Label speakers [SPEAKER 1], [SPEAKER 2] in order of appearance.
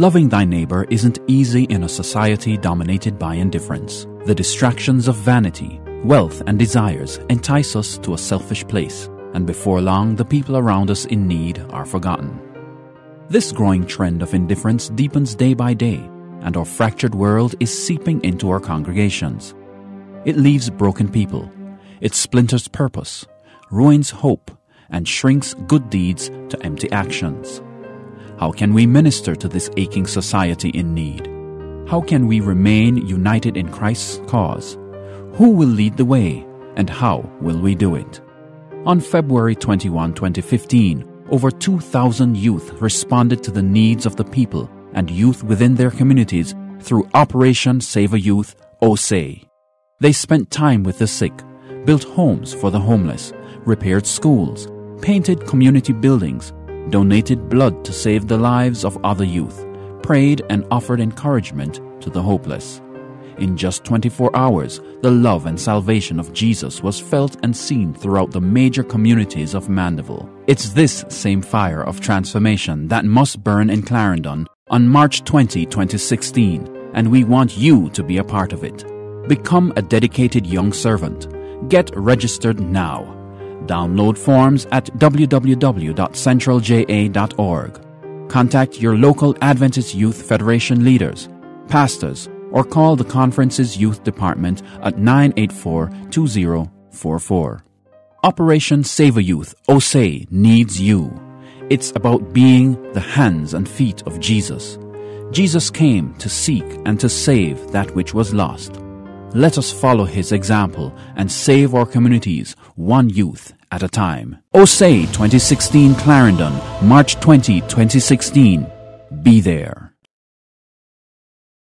[SPEAKER 1] Loving thy neighbor isn't easy in a society dominated by indifference. The distractions of vanity, wealth, and desires entice us to a selfish place, and before long, the people around us in need are forgotten. This growing trend of indifference deepens day by day, and our fractured world is seeping into our congregations. It leaves broken people, it splinters purpose, ruins hope, and shrinks good deeds to empty actions. How can we minister to this aching society in need? How can we remain united in Christ's cause? Who will lead the way, and how will we do it? On February 21, 2015, over 2,000 youth responded to the needs of the people and youth within their communities through Operation Save a Youth OSAY. They spent time with the sick, built homes for the homeless, repaired schools, painted community buildings, donated blood to save the lives of other youth, prayed and offered encouragement to the hopeless. In just 24 hours, the love and salvation of Jesus was felt and seen throughout the major communities of Mandeville. It's this same fire of transformation that must burn in Clarendon on March 20, 2016, and we want you to be a part of it. Become a dedicated young servant. Get registered now. Download forms at www.centralja.org. Contact your local Adventist Youth Federation leaders, pastors, or call the conference's youth department at 984 2044. Operation Save a Youth, OSAY, needs you. It's about being the hands and feet of Jesus. Jesus came to seek and to save that which was lost. Let us follow his example and save our communities one youth at a time. OSAY 2016 Clarendon, March 20, 2016. Be there.